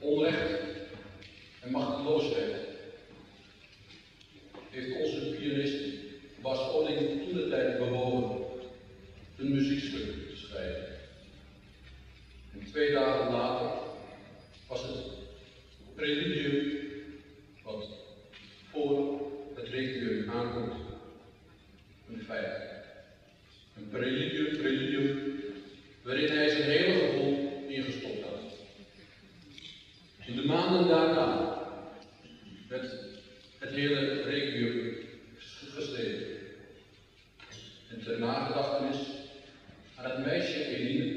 onrecht. En machteloosheid, Ter nagedachtenis. Aan het meisje Eline